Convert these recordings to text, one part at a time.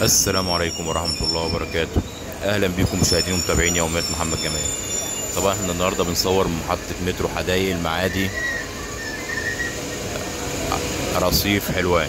السلام عليكم ورحمة الله وبركاته. أهلا بكم مشاهدين ومتابعين يوميات محمد جمال. طبعا إحنا النهاردة بنصور من محطة مترو حدايق المعادي. رصيف حلوان.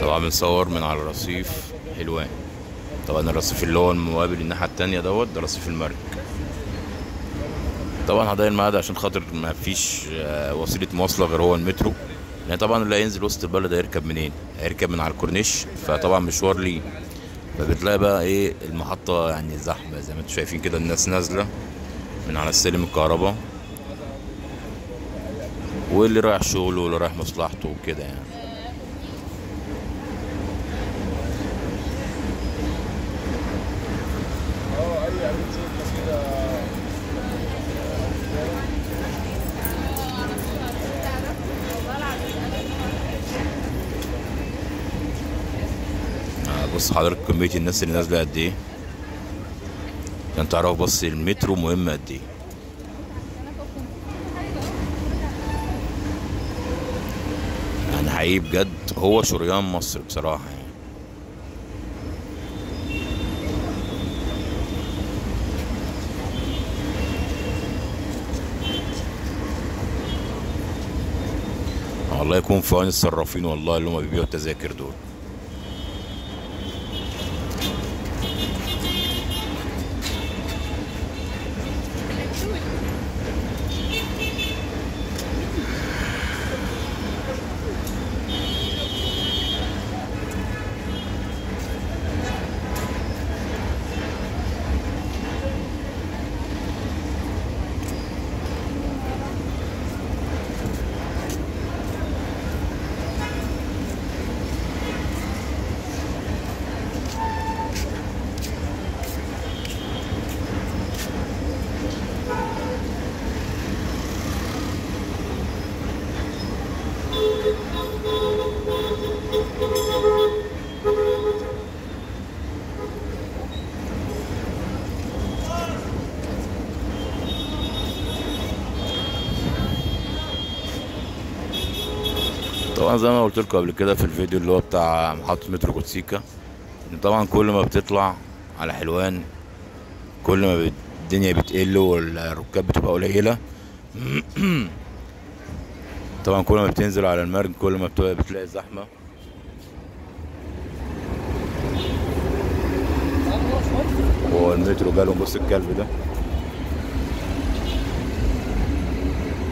طبعا بنصور من على رصيف حلوان. طبعا الرصيف اللي هو المقابل الناحية التانية دوت ده رصيف المرج. طبعا هضايق الميعاد عشان خاطر ما فيش آه، وسيلة مواصلة غير هو المترو. يعني طبعا اللي هينزل وسط البلد هيركب منين؟ هيركب من على الكورنيش. فطبعا مشوار ليه. فبتلاقي بقى إيه المحطة يعني زحمة زي ما أنتم شايفين كده الناس نازلة من على السلم الكهرباء. واللي رايح شغله واللي رايح مصلحته وكده يعني. آه، بص حضرتك كمية الناس اللي نازلة قد إيه؟ عشان تعرفوا بس المترو مهم قد إيه يعني حقيقي بجد هو شريان مصر بصراحة يعني. الله يكون في عون الصرافين والله اللي هم بيبيعوا التذاكر دول. طبعا زي ما قلت لكم قبل كده في الفيديو اللي هو بتاع محطة مترو كوتسيكا طبعا كل ما بتطلع على حلوان كل ما الدنيا بتقل والركاب بتبقى قليلة طبعا كل ما بتنزل على المرج كل ما بتبقى بتلاقي زحمة. هو المترو جاله بص الكلب ده.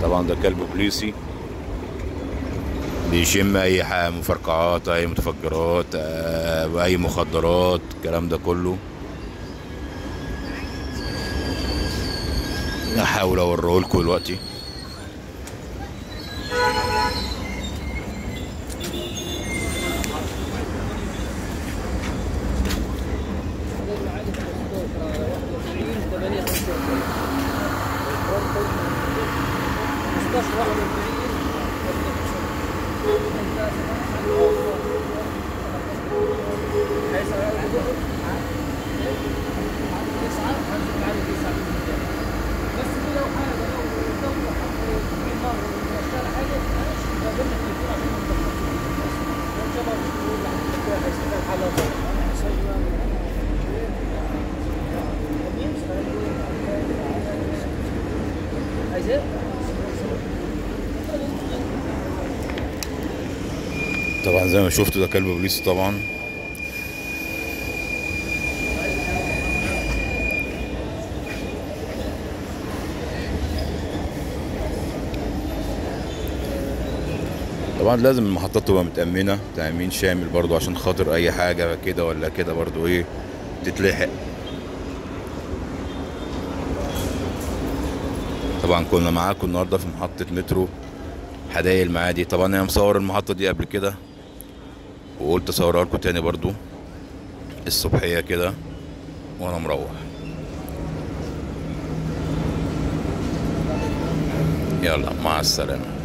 طبعا ده كلب بوليسي. بيشم أي حاجة مفرقعات أي متفجرات آه، أي مخدرات الكلام ده كله. احاول اوريه لكم دلوقتي Is it? زي ما شفتوا ده كلب بوليس طبعا. طبعا لازم المحطات تبقى متأمنة تأمين شامل برضو عشان خاطر أي حاجة كده ولا كده برضو إيه تتلحق. طبعا كنا معاكم النهاردة في محطة مترو حدائق المعادي طبعا أنا مصور المحطة دي قبل كده. وقلت أصورها لكم تاني برضو. الصبحية كده وأنا مروح. يلا مع السلامة.